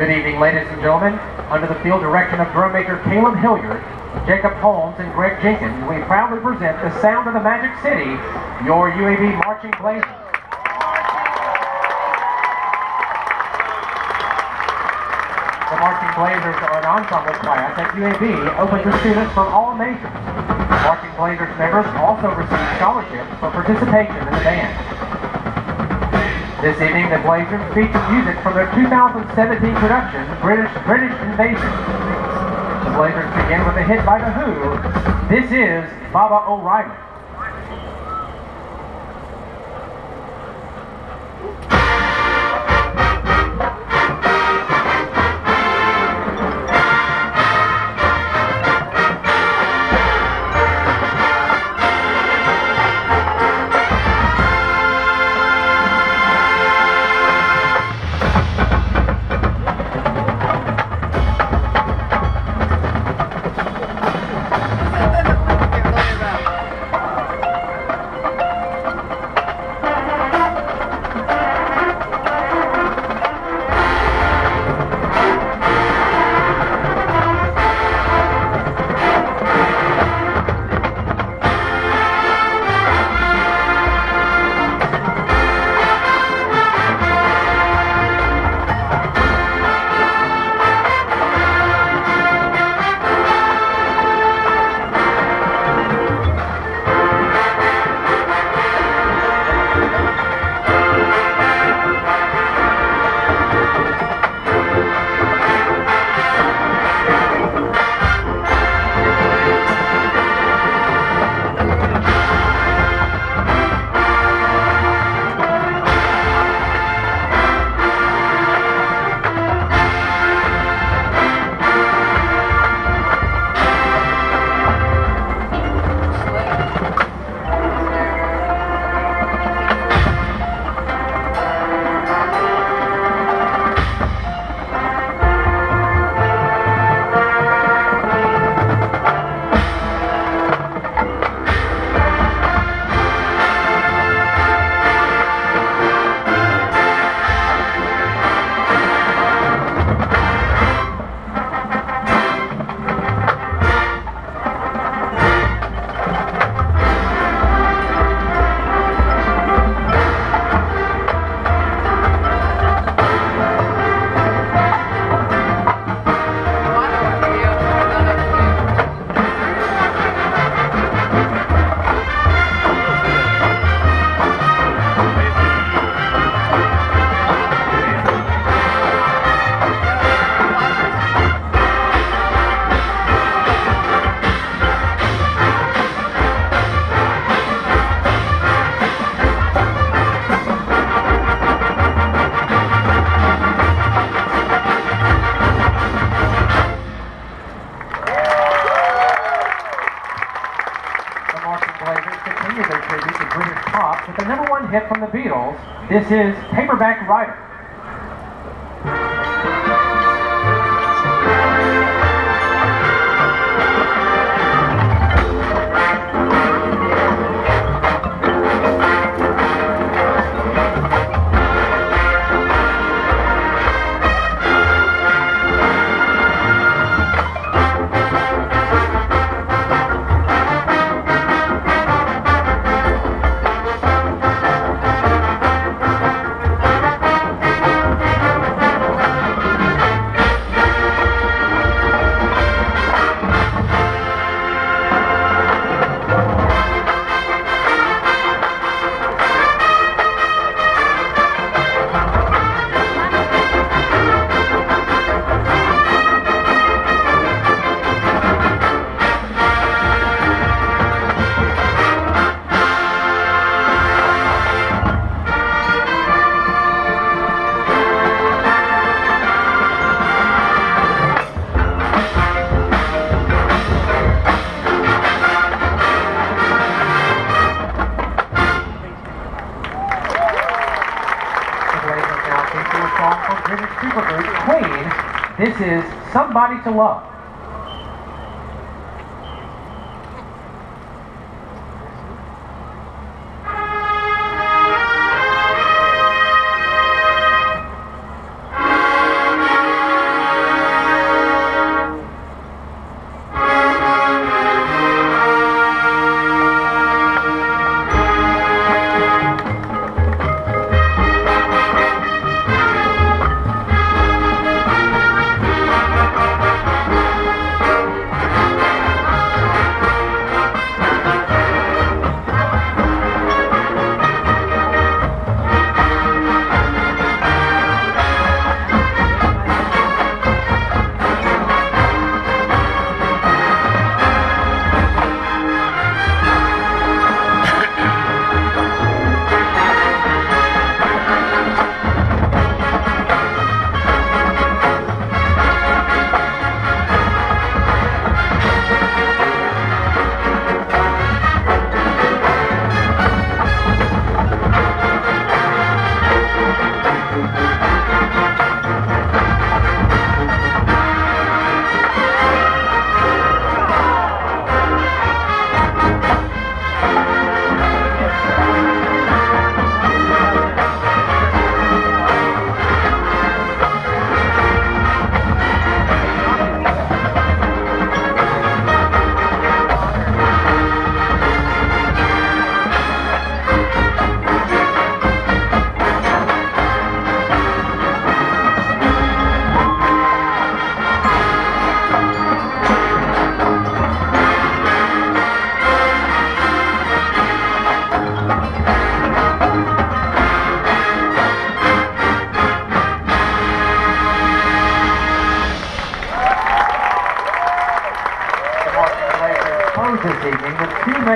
Good evening, ladies and gentlemen. Under the field direction of drum major Caleb Hilliard, Jacob Holmes, and Greg Jenkins, we proudly present the sound of the Magic City, your UAB Marching Blazers. The Marching Blazers are an ensemble class at UAB open to students from all majors. Marching Blazers members also receive scholarships for participation in the band. This evening, the Blazers feature music from their 2017 production, British British Invasion. The Blazers begin with a hit by The Who. This is Baba O'Riley. This is Paperback Writer. This is Somebody to Love.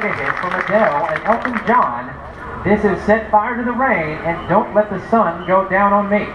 Hits from Adele and Elton John. This is Set Fire to the Rain and Don't Let the Sun Go Down on Me.